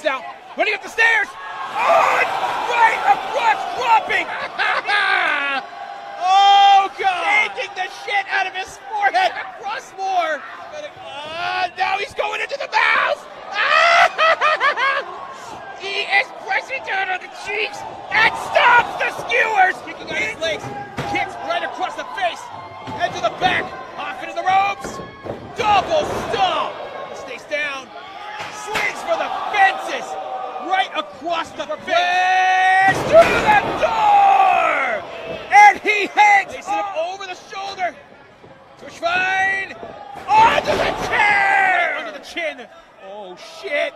Max now. Running up the stairs. Oh, right across, dropping. oh, God. Taking the shit out of his forehead across more. Uh, now he's going into the mouth. he is pressing down on the cheeks and stops the skewers. Kicking out his legs. Kicks right across the face. Head to the back. Off into the ropes. Double across the face. Through the door. And he hangs Placing him over the shoulder. Tushvine. Onto the chair. Under the chin. Oh, shit.